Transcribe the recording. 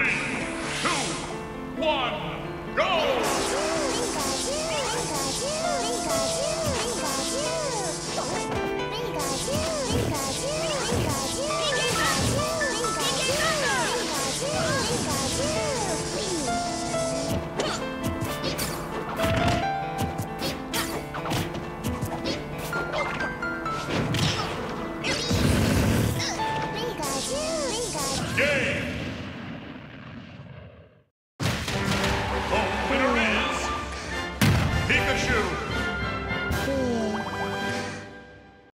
Three, two, one, go! game. Pikachu!